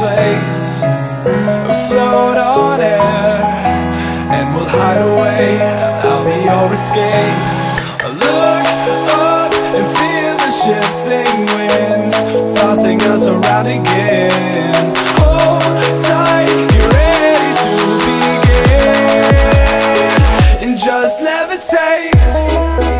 place. Float on air And we'll hide away. I'll be your escape. Look up and feel the shifting winds Tossing us around again. Hold tight, ready to begin. And just levitate.